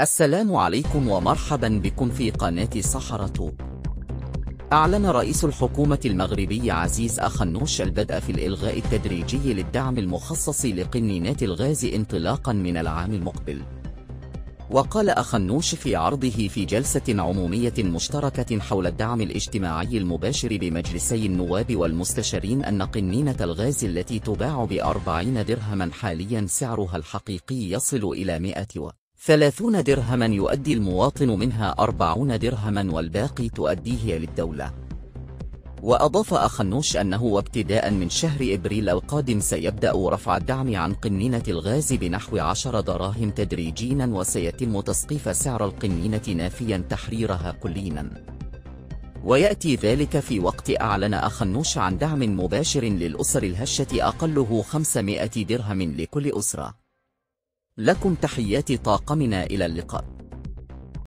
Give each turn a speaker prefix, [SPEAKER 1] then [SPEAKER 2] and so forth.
[SPEAKER 1] السلام عليكم ومرحبا بكم في قناة صحراء أعلن رئيس الحكومة المغربي عزيز أخنوش البدء في الإلغاء التدريجي للدعم المخصص لقنينات الغاز انطلاقا من العام المقبل. وقال أخنوش في عرضه في جلسة عمومية مشتركة حول الدعم الاجتماعي المباشر بمجلسي النواب والمستشارين أن قنينة الغاز التي تباع بأربعين درهما حاليا سعرها الحقيقي يصل إلى مئة ثلاثون درهما يؤدي المواطن منها أربعون درهما والباقي تؤديه للدولة. وأضاف أخنوش أنه وابتداء من شهر إبريل القادم سيبدأ رفع الدعم عن قنينة الغاز بنحو عشر دراهم تدريجيا وسيتم تسقيف سعر القنينة نافيا تحريرها كليا ويأتي ذلك في وقت أعلن أخنوش عن دعم مباشر للأسر الهشة أقله 500 درهم لكل أسرة. لكم تحيات طاقمنا إلى اللقاء.